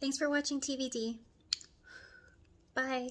Thanks for watching TVD. Bye.